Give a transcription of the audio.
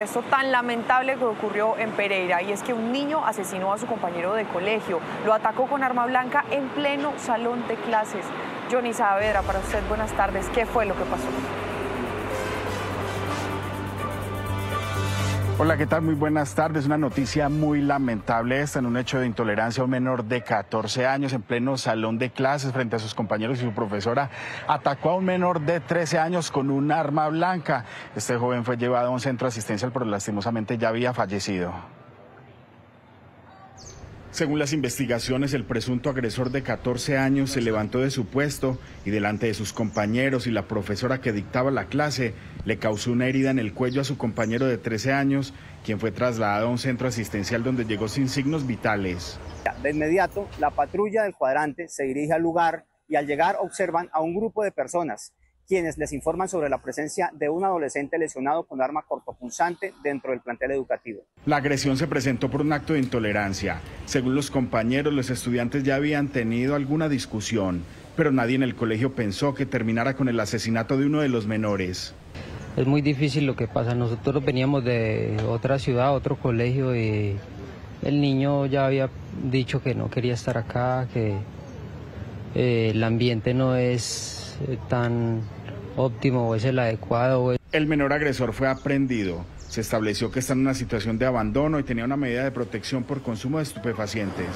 Esto tan lamentable que ocurrió en Pereira y es que un niño asesinó a su compañero de colegio, lo atacó con arma blanca en pleno salón de clases. Johnny Saavedra, para usted buenas tardes, ¿qué fue lo que pasó? Hola, ¿qué tal? Muy buenas tardes. Una noticia muy lamentable esta en un hecho de intolerancia a un menor de 14 años en pleno salón de clases frente a sus compañeros y su profesora. Atacó a un menor de 13 años con un arma blanca. Este joven fue llevado a un centro asistencial, pero lastimosamente ya había fallecido. Según las investigaciones, el presunto agresor de 14 años se levantó de su puesto y delante de sus compañeros y la profesora que dictaba la clase le causó una herida en el cuello a su compañero de 13 años, quien fue trasladado a un centro asistencial donde llegó sin signos vitales. De inmediato, la patrulla del cuadrante se dirige al lugar y al llegar observan a un grupo de personas quienes les informan sobre la presencia de un adolescente lesionado con arma cortopunzante dentro del plantel educativo. La agresión se presentó por un acto de intolerancia. Según los compañeros, los estudiantes ya habían tenido alguna discusión, pero nadie en el colegio pensó que terminara con el asesinato de uno de los menores. Es muy difícil lo que pasa. Nosotros veníamos de otra ciudad, otro colegio y el niño ya había dicho que no quería estar acá, que eh, el ambiente no es eh, tan óptimo o es el adecuado. El menor agresor fue aprendido. Se estableció que está en una situación de abandono y tenía una medida de protección por consumo de estupefacientes.